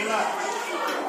います。